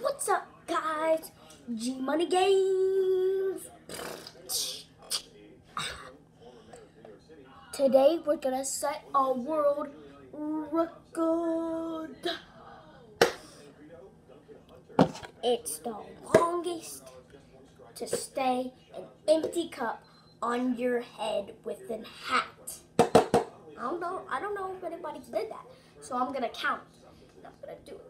What's up, guys? G Money Games. Today we're gonna set a world record. It's the longest to stay an empty cup on your head with a hat. I don't know. I don't know if anybody did that. So I'm gonna count. I'm gonna do it.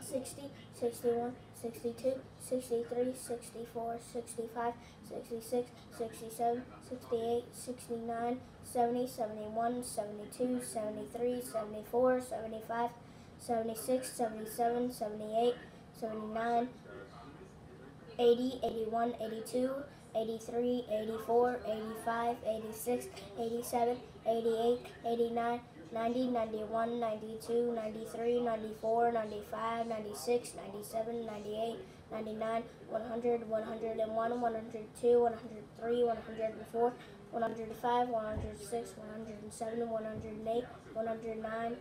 fifty-eight, fifty-nine, sixty, sixty-one, sixty-two, sixty-three, sixty-four, sixty-five, sixty-six, sixty-seven, sixty-eight, sixty-nine, seventy, seventy-one, seventy-two, seventy-three, seventy-four, seventy-five, seventy-six, seventy-seven, seventy-eight, seventy-nine, eighty, eighty-one, eighty-two, 83, 84, 85, 86, 87, 88, 89, 90, 91, 92, 93, 94, 95, 96, 97, 98, 99, 100, 101, 102, 103, 104, 105, 106, 107, 108, 109,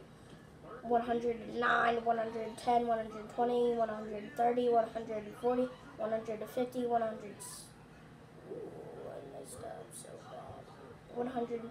109, 110, 120, 130, 140, 150, 100. Ooh, I messed up so bad. 111,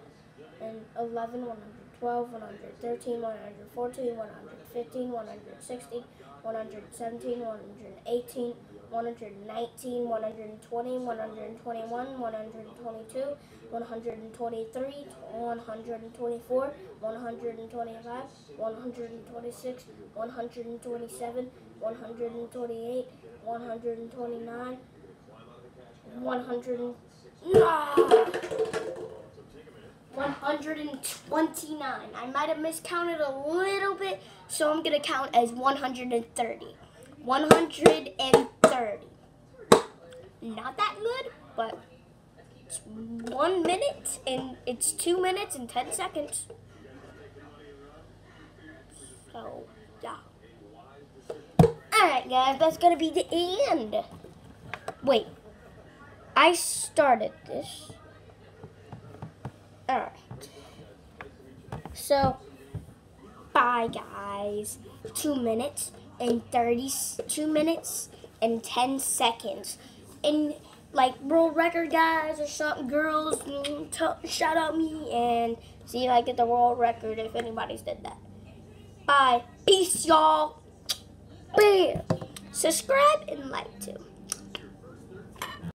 112, 113, 114, 115, 116, 117, 118, 119, 120, 121, 122, 123, 124, 125, 126, 127, 128, 129, 100, ah, 129. I might have miscounted a little bit, so I'm going to count as 130. 130. Not that good, but it's one minute and it's two minutes and 10 seconds. So, yeah. Alright, guys, that's going to be the end. Wait. I started this. Alright. So, bye guys. Two minutes and 30, two minutes and 10 seconds. And like world record guys or something, girls, shout out me and see if I get the world record if anybody's did that. Bye. Peace, y'all. Bam. Subscribe and like too.